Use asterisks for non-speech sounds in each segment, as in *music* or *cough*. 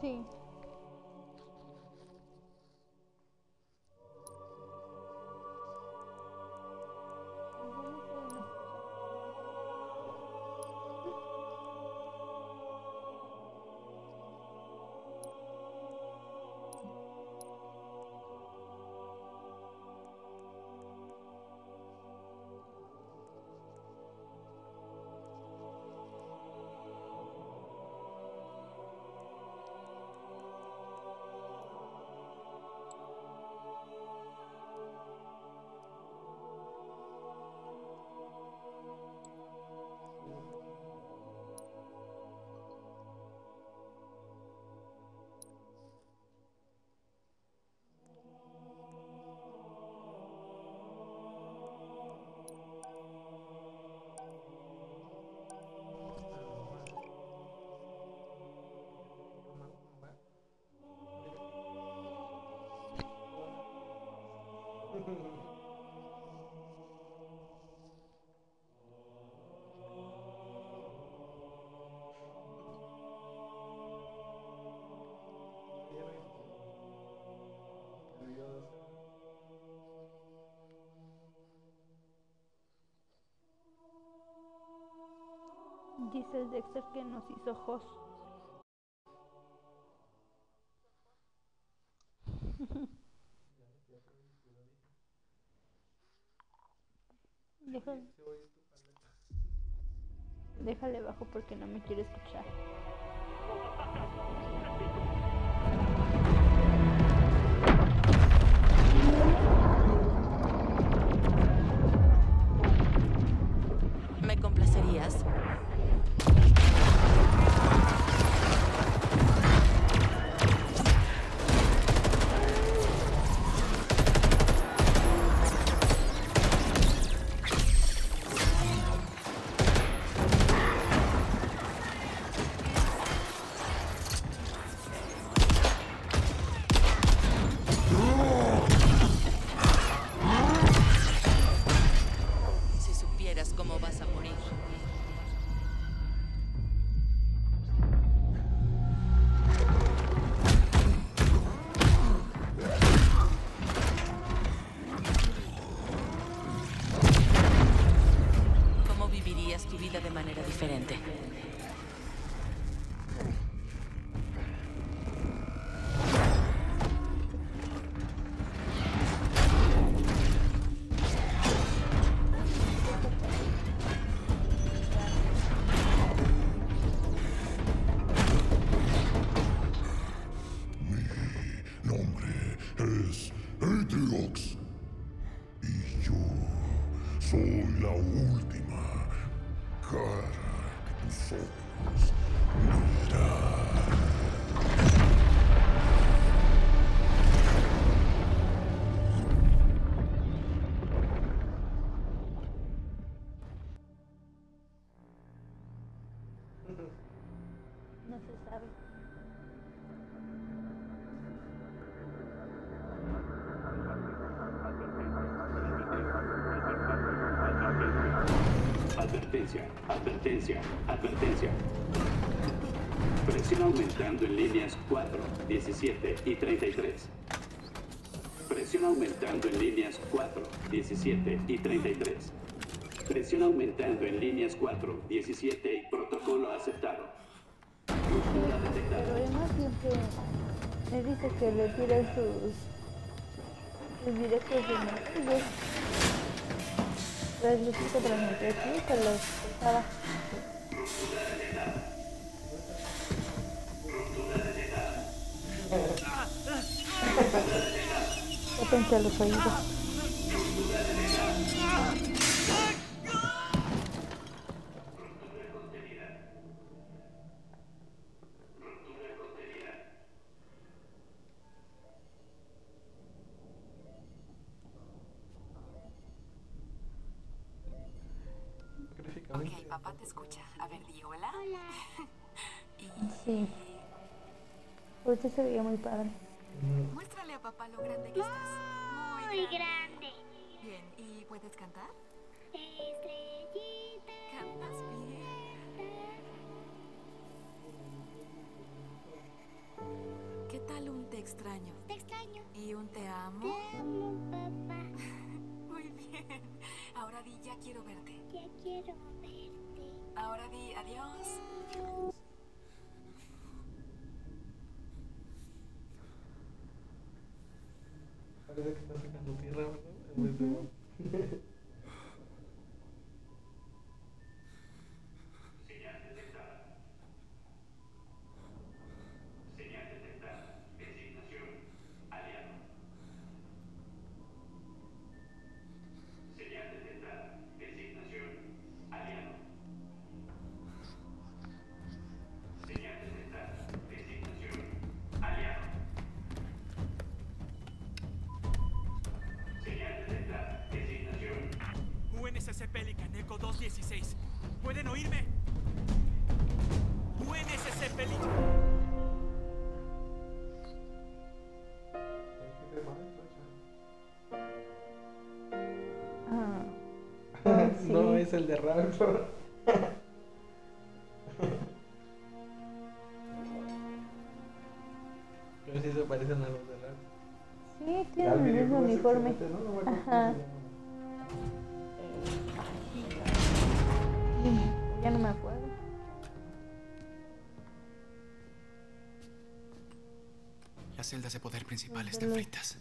Sí. Dice Dexter que nos hizo host. *laughs* Déjale, déjale abajo porque no me quiere escuchar. Última. Cara que tus ojos Presión aumentando en líneas 4, 17 y 33. Presión aumentando en líneas 4, 17 y 33. Presión aumentando en líneas 4, 17 y protocolo aceptado. Ruptura Pero detectada. además siempre me dice que le tire sus, sus directos de mensajes. Las luces que transmitió aquí, que los estaba. Tápense los oídos. Ok, papá te escucha. A ver, di hola. *laughs* Sí. Ahorita se veía muy padre. Muéstrale sepa lo grande que estás. Muy, grande. grande. Bien, ¿y puedes cantar? Estrellita. Cantas bien. ¿Qué tal un te extraño? Te extraño. ¿Y un te amo? Te amo, papá. *laughs* Muy bien. Ahora di, ya quiero verte. Ya quiero verte. Ahora di, adiós. adiós. Parece que está sacando tierra, *laughs* es el de Raptor. Pero sí se parecen a los de Raptor. sí, tienen el mismo uniforme. ¿no? No me acuerdo cómo Ajá. Ya no me acuerdo. Las celdas de poder principal están fritas.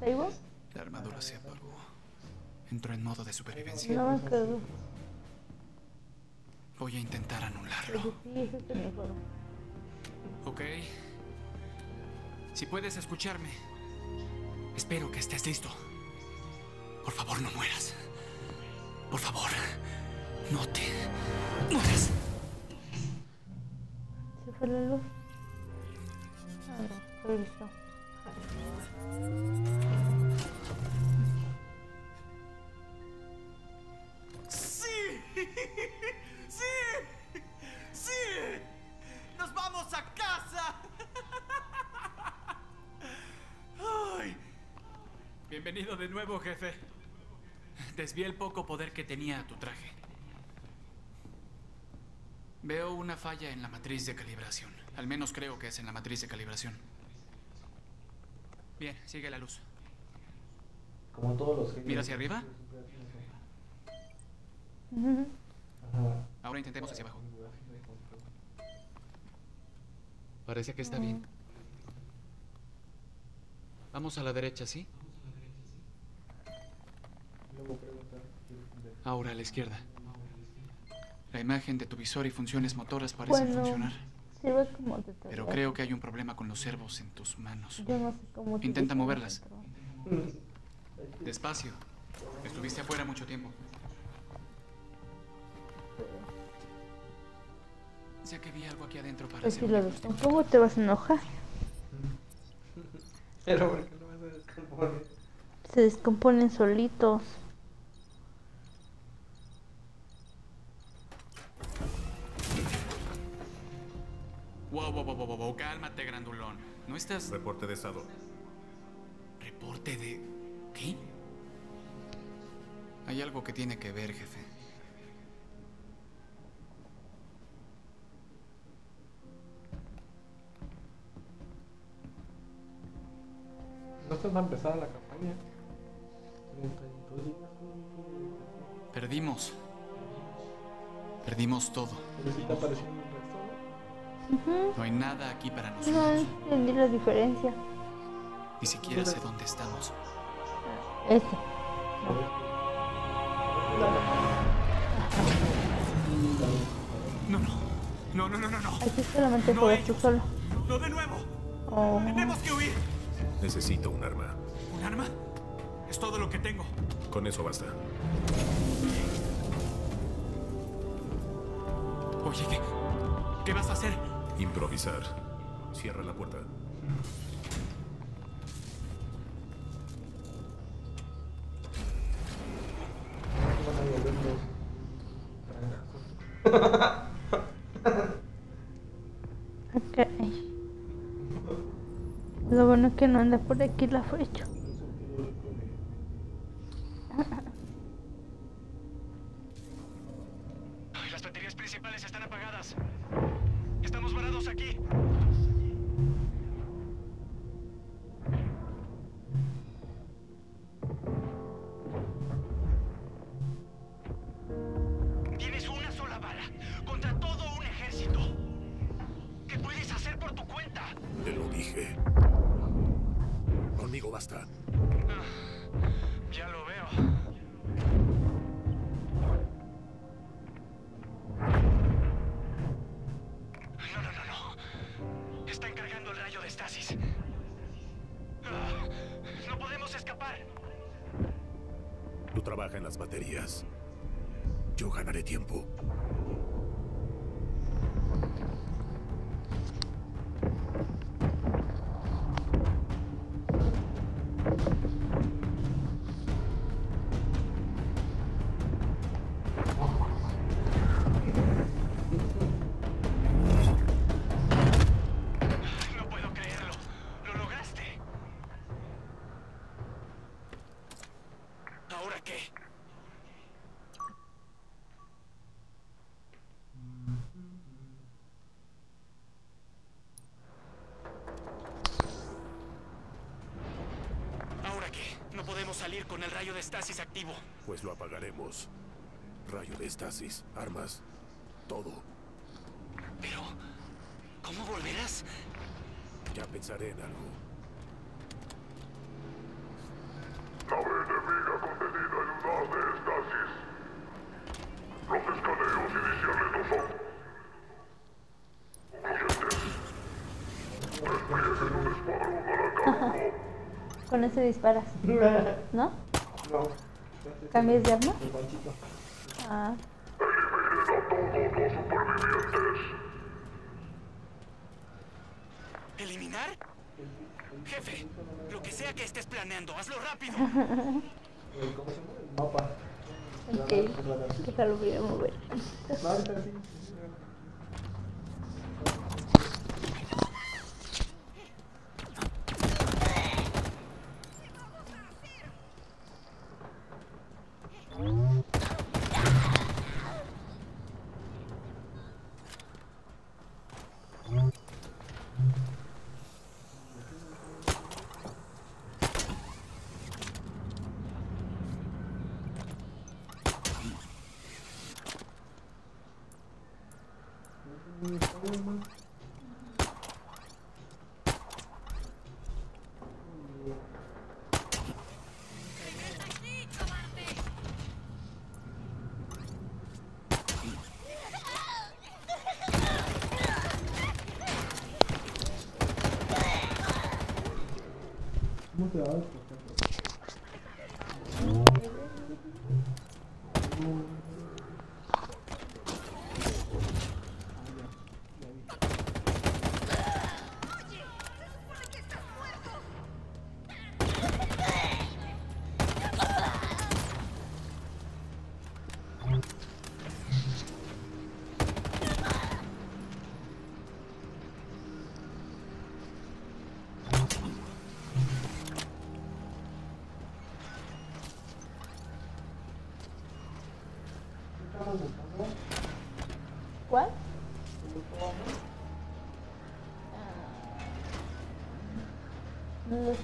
¿Saibo? La armadura se apagó. Entró en modo de supervivencia. No me acuerdo. Voy a intentar anularlo. sí. ¿Ok? Si puedes escucharme, espero que estés listo. Por favor, no mueras. Por favor, no te mueras. ¿Se fue la luz? Ah, no, regresó. Jefe. Desvié el poco poder que tenía tu traje. Veo una falla en la matriz de calibración. Al menos creo que es en la matriz de calibración. Bien, sigue la luz. Como todos los. ¿Mira hacia arriba? Ahora intentemos hacia abajo. Parece que está bien. Vamos a la derecha, ¿sí? Ahora a la izquierda. La imagen de tu visor y funciones motoras parecen Bueno, funcionar. sirve como Pero creo que hay un problema con los servos en tus manos. Yo no sé cómo Intenta moverlas. Despacio. Estuviste afuera mucho tiempo. Sé que vi algo aquí adentro para Pues si lo un descompongo te vas a enojar. Pero ¿por qué lo vas a descomponer? Se descomponen solitos. Wow, wow, wow, wow, wow, cálmate, grandulón. ¿No estás...? Reporte de estado. ¿Reporte de... qué? Hay algo que tiene que ver, jefe. No está tan pesada la campaña. 32 días. Perdimos. Perdimos todo. Pero sí está apareciendo ¿no? No hay nada aquí para No nosotros. entendí la diferencia. Ni siquiera sé dónde estamos. Este. No, no. No, no, no, no, no. Aquí solamente No juegas tú solo. No de nuevo. Oh. Tenemos que huir. Necesito un arma. ¿Un arma? Es todo lo que tengo. Con eso basta. Oye, ¿qué? ¿Qué vas a hacer? Improvisar. Cierra la puerta. Ok. Lo bueno es que no anda por aquí la flecha. Yo ganaré tiempo. De estasis activo. Pues lo apagaremos. Rayo de estasis, armas, todo. Pero, ¿cómo volverás? Ya pensaré en algo. Nave enemiga contenida en unidad de estasis. Los escaneos iniciales no son concluyentes. Desplieguen un escuadrón Aracánulo. *laughs* Con ese disparas, ¿no? No. ¿Cambias de arma? El ganchito. Ah, Eliminen a todos los supervivientes. ¿Eliminar? Jefe, lo que sea que estés planeando, hazlo rápido. ¿Cómo se llama? El mapa. ok. Déjalo, voy a mover. No, ahorita No lo sé.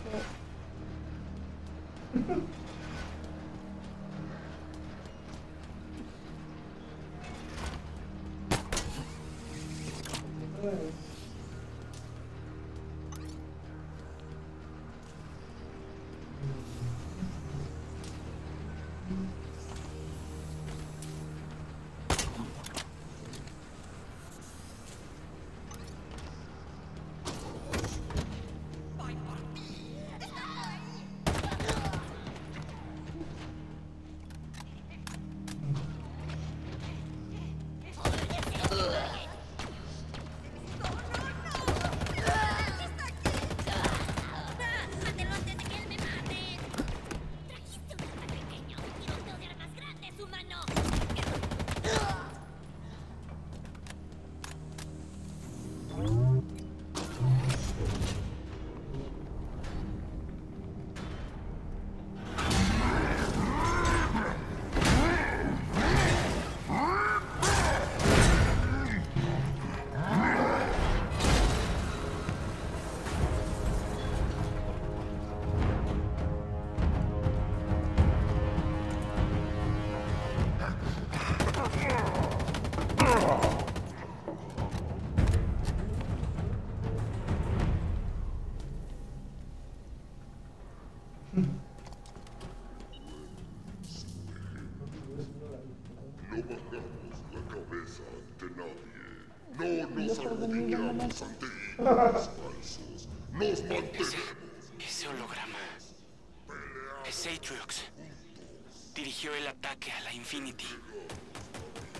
Mantenemos. Ese holograma. Es Atriox. Dirigió el ataque a la Infinity.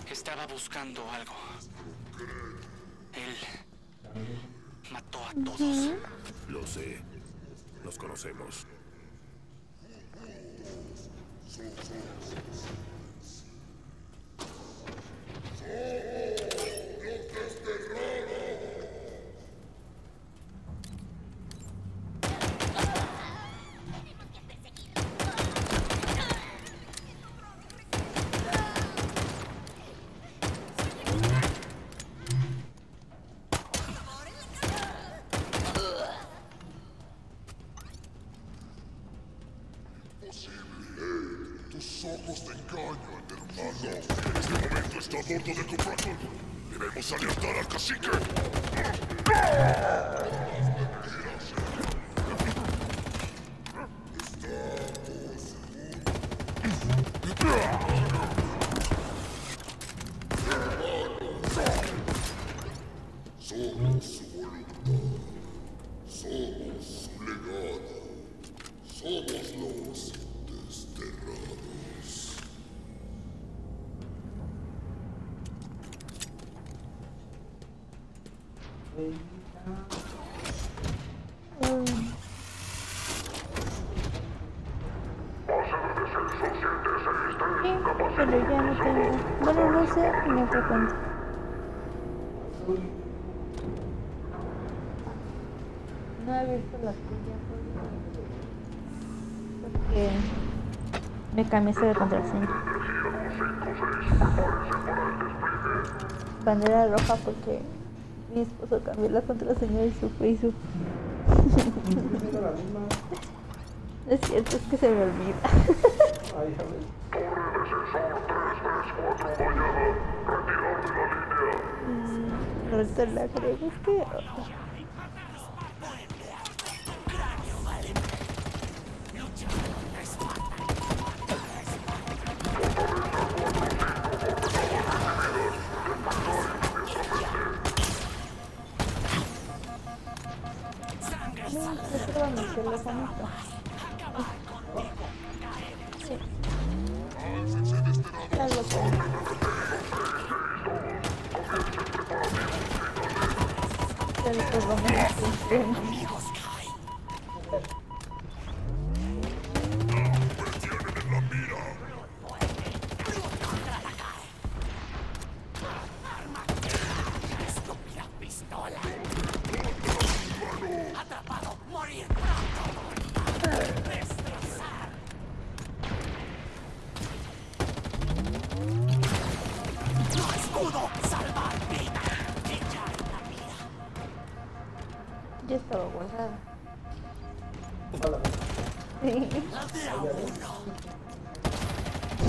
Estaba buscando algo. Él mató a todos. Lo sé. Nos conocemos. Alertar al No he visto las tuyas porque me cambiaste de contraseña. Bandera roja porque mi esposo cambió la contraseña de su Facebook. *laughs* Es cierto, es que se me olvida. Ay, a ver. Torre Defensor 334 Vallada. Retirar de la línea. Mm, Ahorita la agrego, es que...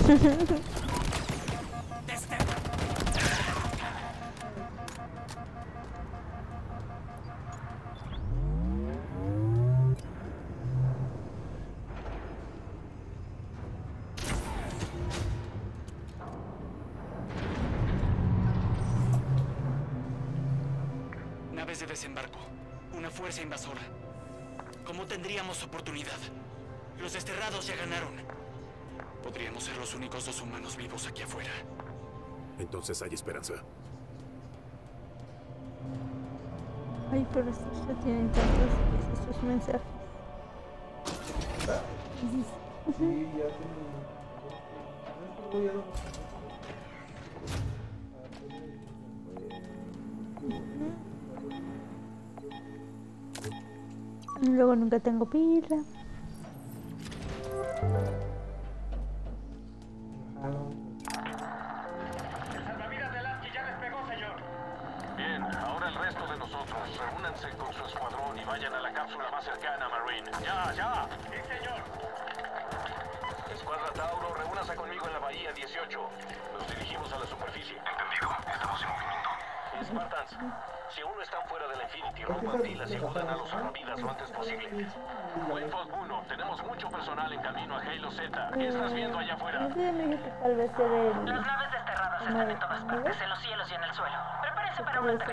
Naves de desembarco. Una fuerza invasora. ¿Cómo tendríamos oportunidad? Los desterrados ya ganaron. Podríamos ser los únicos dos humanos vivos aquí afuera. Entonces hay esperanza. Ay, pero estos ya tienen tantos estos mensajes. Sí, ya Luego nunca tengo pila.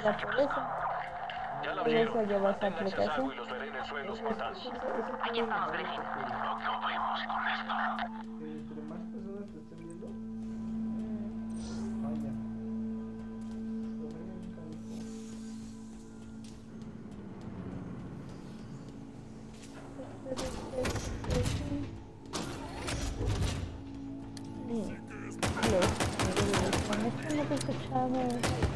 La pobreza. Ya la Y eso lleva a aplicación. los veré en el suelo, Spartans. Aquí estamos, Griffin. No podemos con esto. Entre más personas te estén viendo, vaya. Con esto no te escuchamos. Yo te escucho.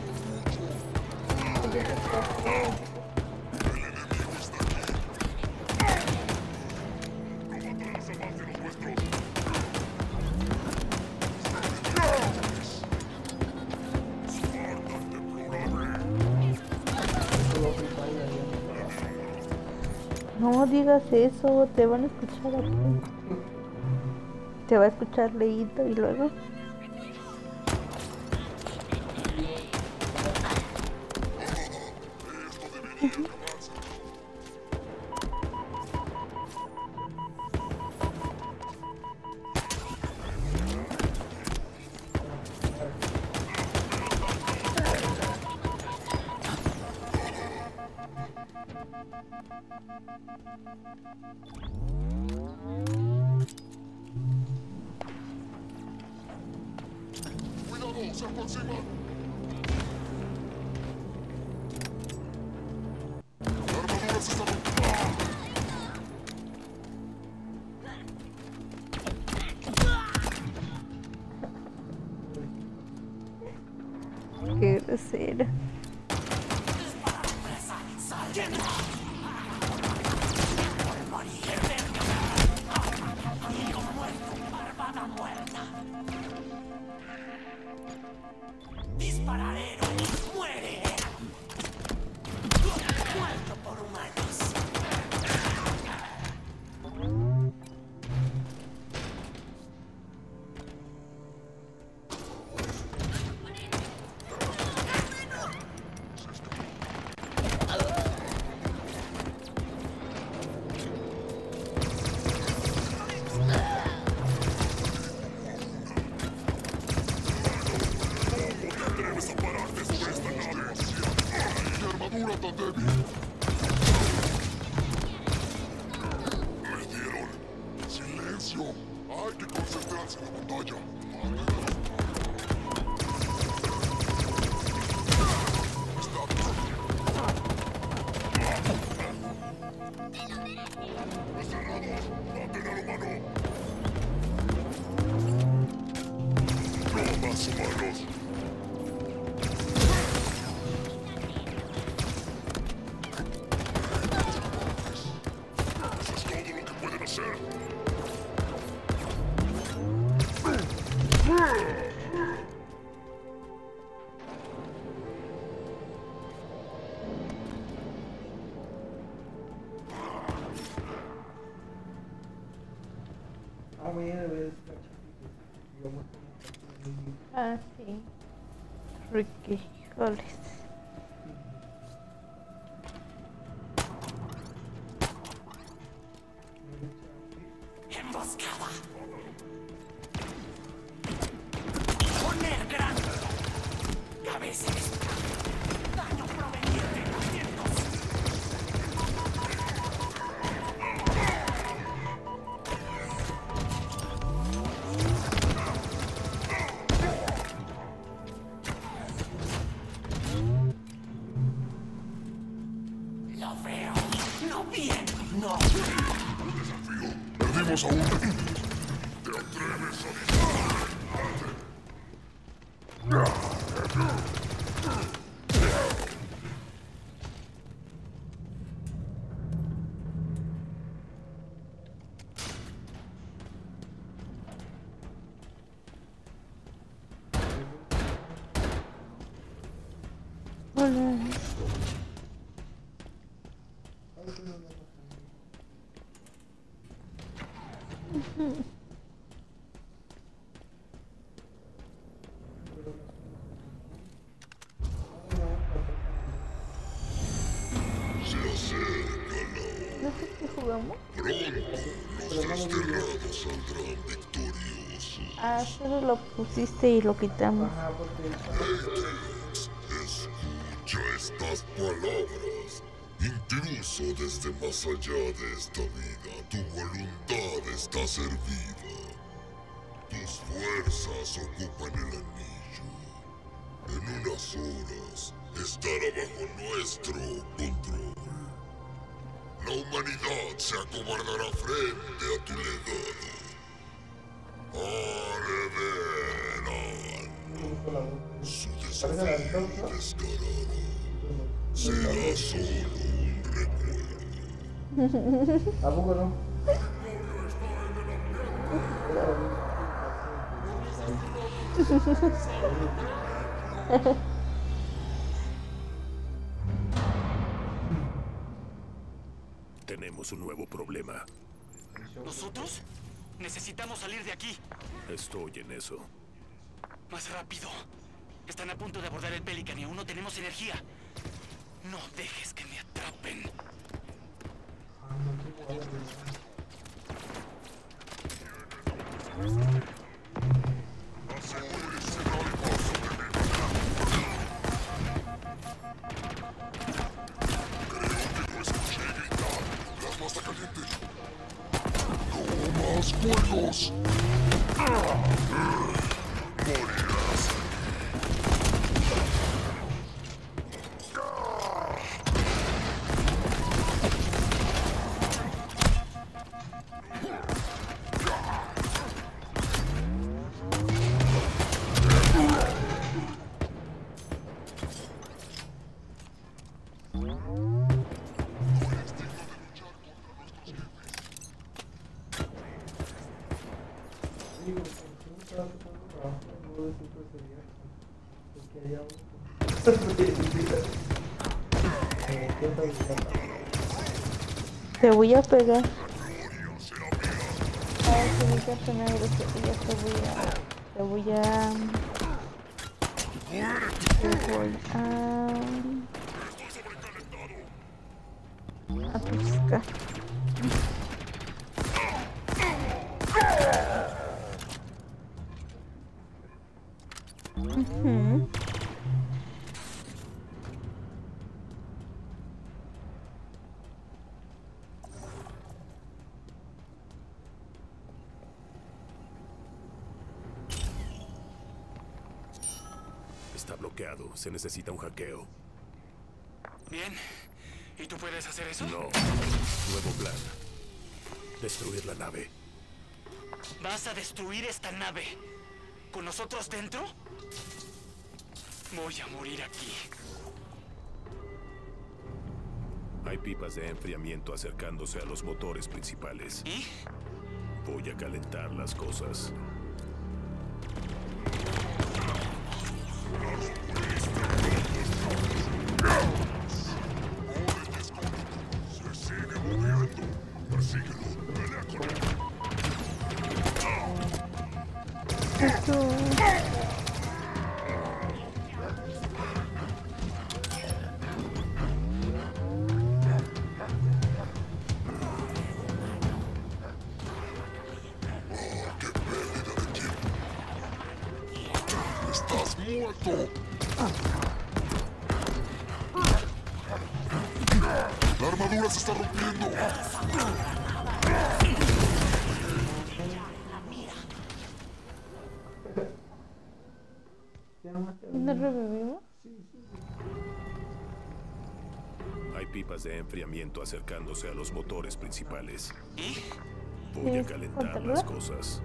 No digas eso, te van a escuchar a ti. Te va a escuchar leído y luego. ¡Cuidado! ¡Se aproximan! ¡La armadura se está! Qué grosera. Dispararé, Ah, mañana voy a Ah, sí. Ricky. Hola. Ujú. Se acerca ¿No sé qué jugamos? Pronto los desterrados saldrán victoriosos. Ah, solo lo pusiste y lo quitamos. Ajá, porque palabras. Intruso desde más allá de esta vida, tu voluntad está servida. Tus fuerzas ocupan el anillo. En unas horas estará bajo nuestro control. La humanidad se acobardará frente a tu legado. Su desafío descarado. Será solo un recuerdo. ¿A poco no? Tenemos un nuevo problema. ¿Nosotros? Necesitamos salir de aquí. Estoy en eso. Más rápido. Están a punto de abordar el Pelican y aún no tenemos energía. No dejes que me atrapen. Te voy a pegar. Ah, te voy a poner te voy a... Te voy a... Te voy. A buscar. Ujú. Está bloqueado. Se necesita un hackeo. Bien. ¿Y tú puedes hacer eso? No. Nuevo plan. Destruir la nave. ¿Vas a destruir esta nave? ¿Con nosotros dentro? Voy a morir aquí. Hay pipas de enfriamiento acercándose a los motores principales. ¿Y? Voy a calentar las cosas. ¿No revivimos? Hay pipas de enfriamiento acercándose a los motores principales. ¿Y? Voy a ¿Quieres calentar las cosas.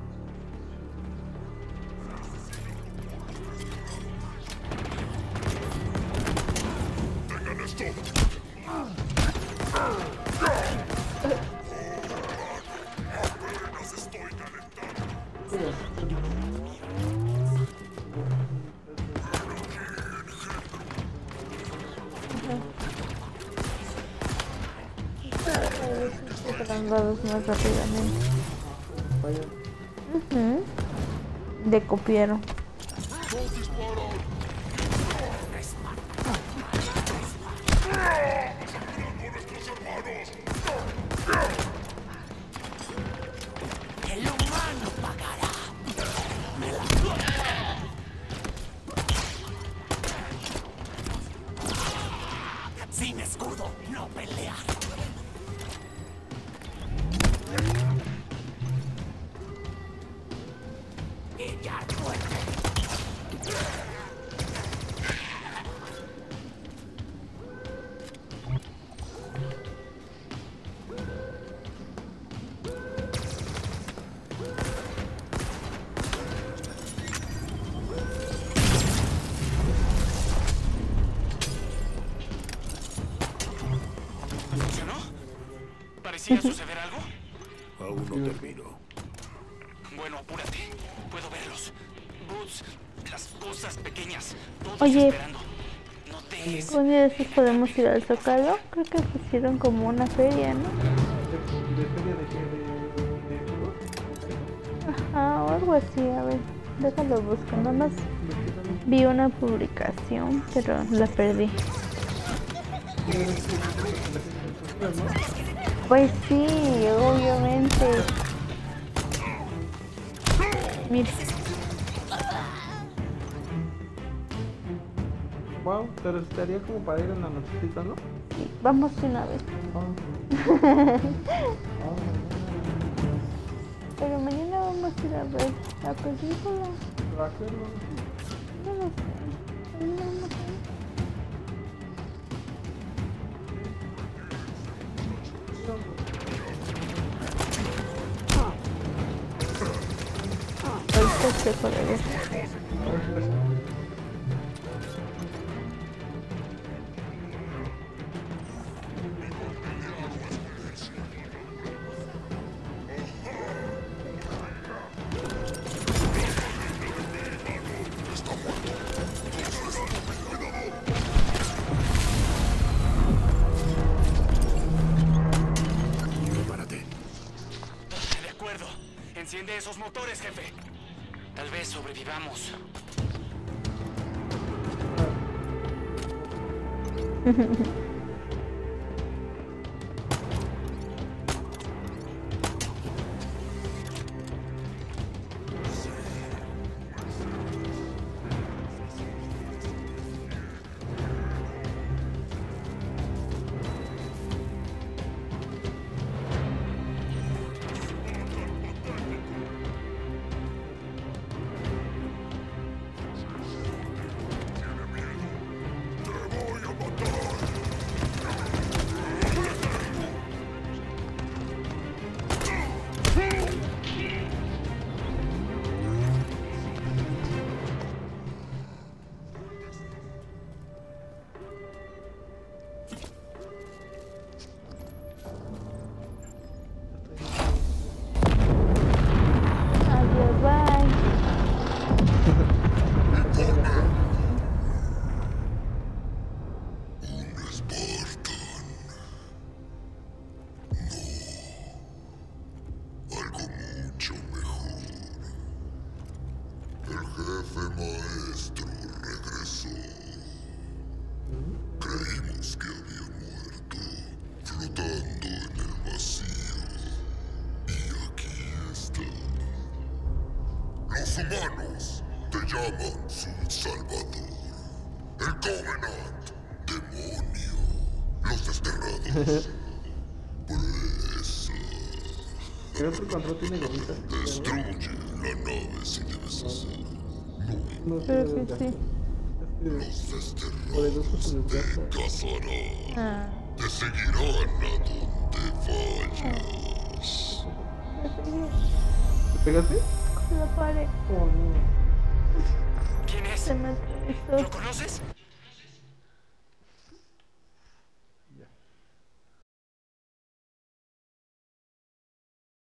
Copiaron. ¿Parecía suceder algo? Aún no termino. Bueno, apúrate. Puedo verlos. Boots, las cosas pequeñas. Todos Oye. esperando. No dejes. Un día de estos podemos ir al Zócalo. Creo que pusieron como una feria, ¿no? ¿De feria de qué? ¿De, de juegos? Ajá, o algo así. A ver, déjalo buscar. Nada más vi una publicación, pero la perdí. Pues sí, obviamente. Mira, Wow, pero estaría como para ir en la nochecita, ¿no? vamos de una vez. Pero mañana vamos a ir a ver la película. ¿Para qué no? No lo sé. Ahorita se puede Tal vez sobrevivamos. *laughs* el control tiene gomitas. Destruye la nave si debes hacerlo. No Creo que ya. sí. Los desterrados te cazarán. Ah. Te seguirán a donde vayas. ¿Te pegaste? Se la pare. Oh, no. ¿Quién es? ¿Lo conoces?